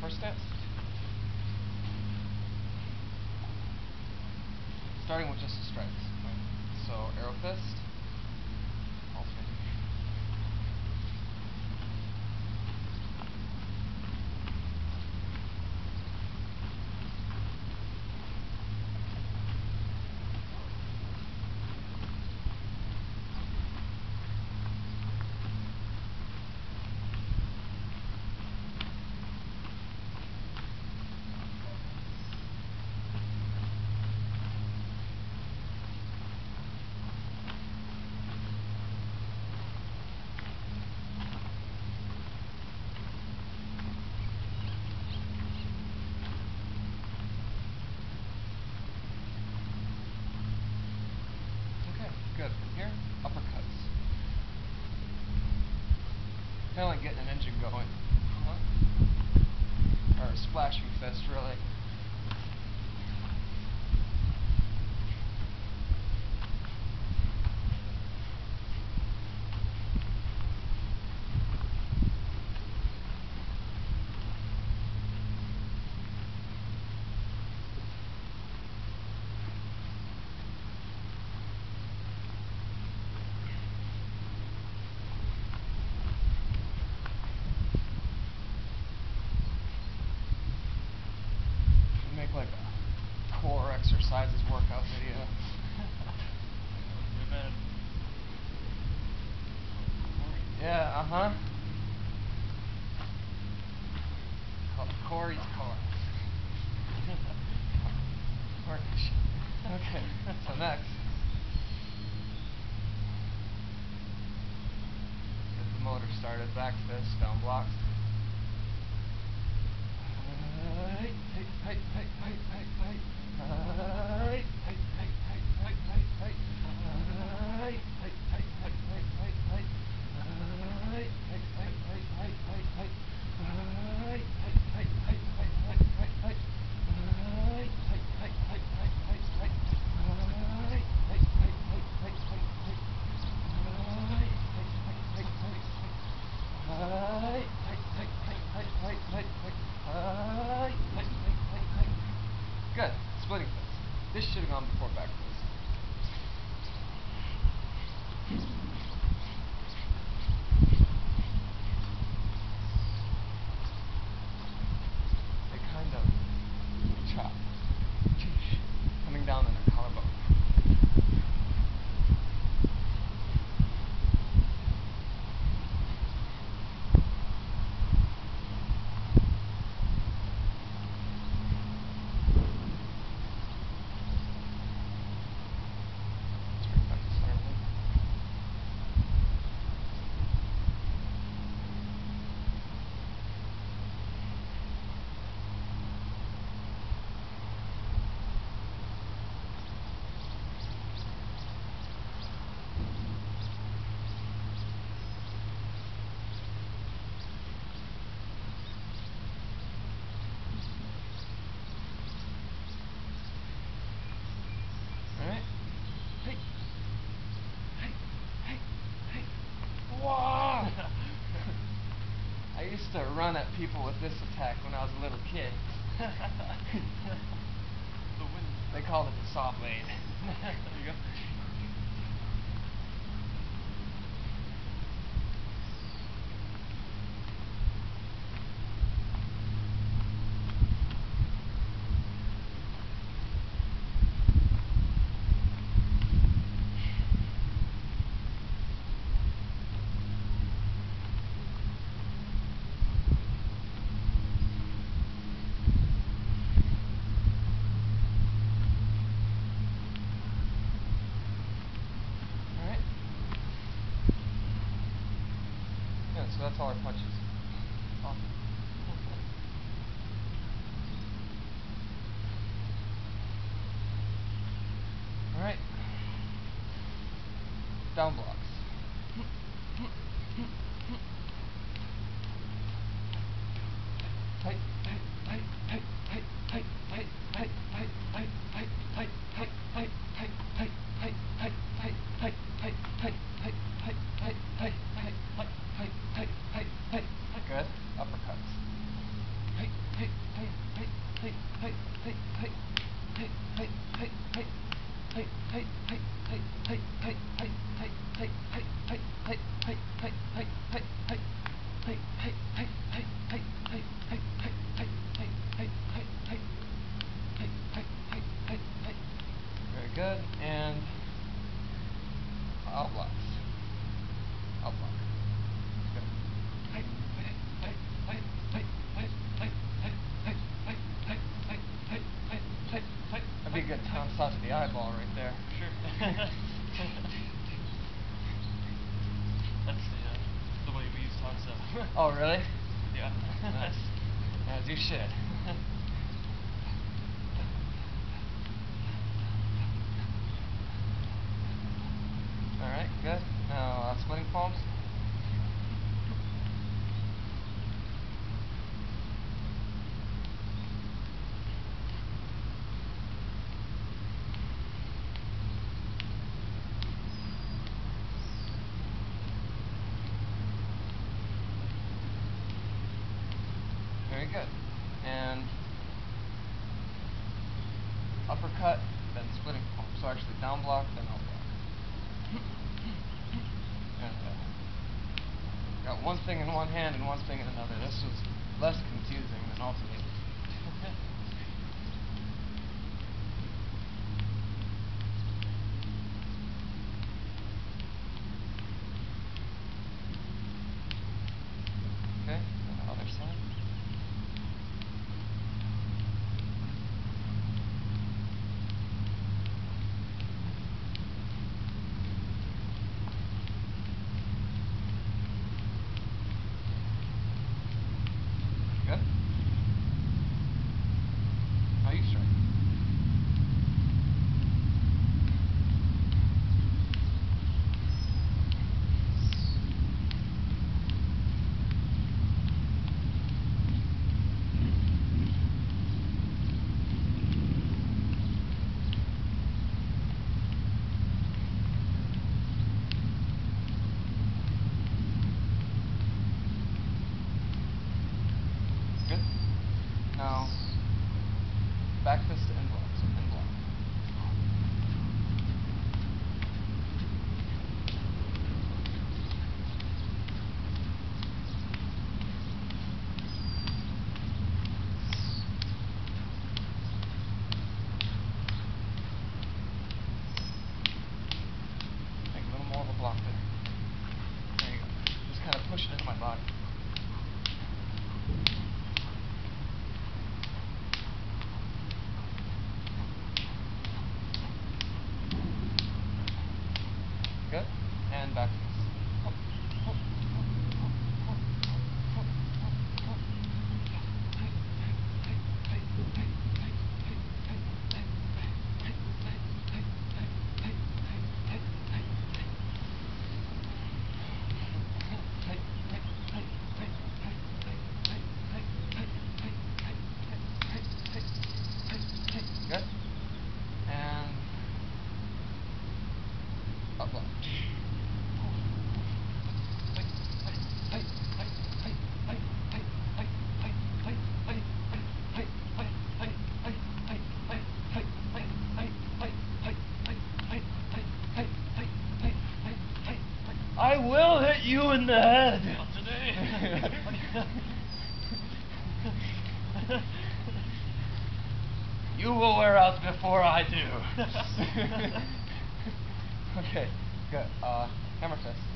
First stance. Starting with just the strikes. So arrow fist. flashing fest, really. Uh huh. Corey's car. okay, so next. Get the motor started, back fist, down blocks. this should have gone before Beck. Run at people with this attack when I was a little kid. they called it the saw blade. there you go. Alright. Yeah, so that's all our punches. Alright. Down blocks. That'd be a good time slot to the eyeball right there. Sure. That's the, uh, the way we use. Oh, really? yeah. Nice. As you should. Alright, good. Now, uh, splitting palms. Very good. And uppercut, then splitting palm. So actually down block, then up block. And, uh, got one thing in one hand and one thing in another. This was less confusing than alternate. Okay, and the other side. Good. Now you strike. Good. Now, back fist to in block. So in block. Make a little more of a block there. There you go. Just kind of push it into my body. Good. And back. You in the head. Not today. You will wear out before I do. okay, good. Uh, hammer fist.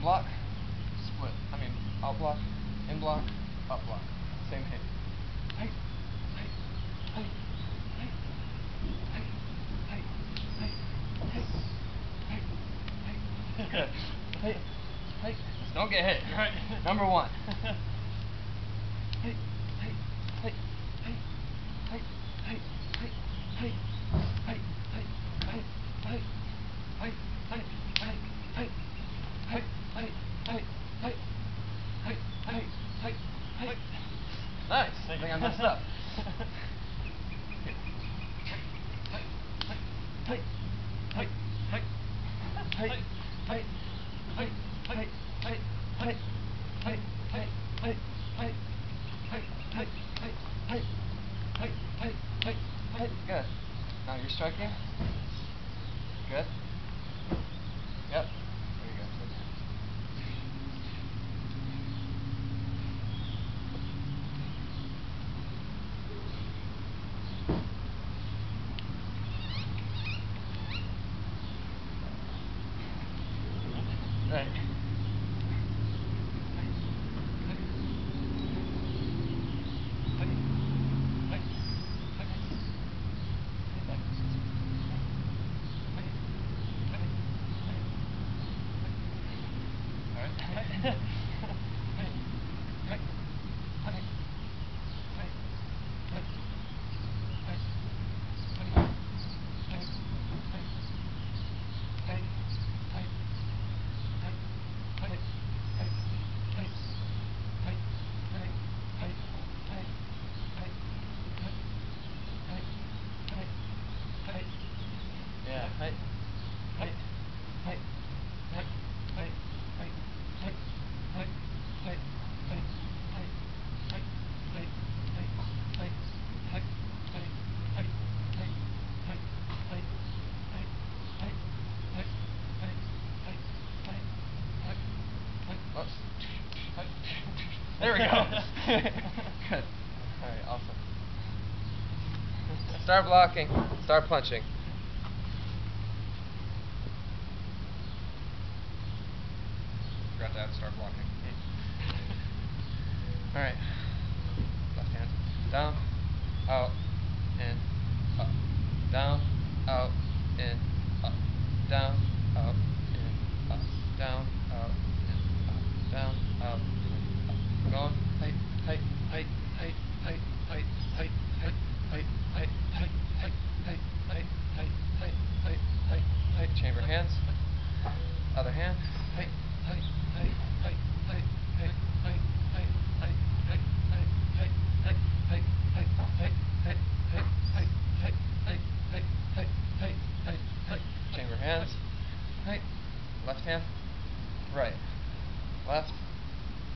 Down block, split. I mean, out block, in block, up block. Same hit. Hey, hey, just don't get hit. Right. Number one. Hey, hey, hey, hey, hey, hey, hey, hey, think I messed up. Good. Now you're striking. There we go. Good. Alright, awesome. Star blocking. Start punching. Forgot to add star blocking. Hmm. Alright. Left hand. Down. Out. In. Up. Down. Out. In. Up. Down. Out. In. Up. Down.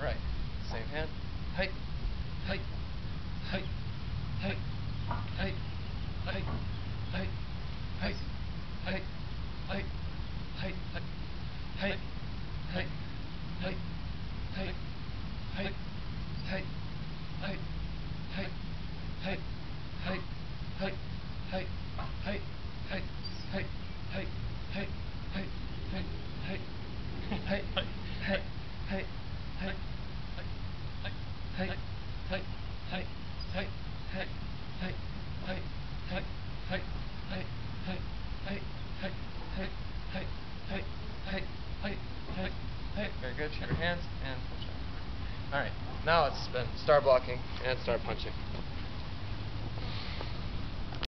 Right. Same hand. Hey. Hey. Hey. Hey. Hey. Hey. Hey. Hey. Hey. Star blocking and start punching.